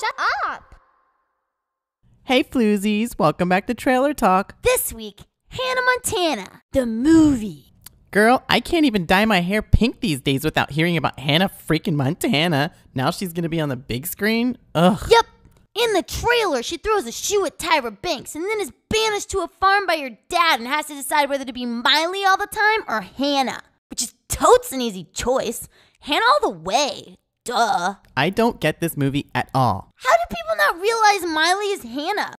shut up. Hey, floozies, welcome back to Trailer Talk. This week, Hannah Montana, the movie. Girl, I can't even dye my hair pink these days without hearing about Hannah freaking Montana. Now she's gonna be on the big screen? Ugh. Yep. In the trailer, she throws a shoe at Tyra Banks and then is banished to a farm by her dad and has to decide whether to be Miley all the time or Hannah, which is totes an easy choice. Hannah all the way. Duh. I don't get this movie at all. How do people not realize Miley is Hannah?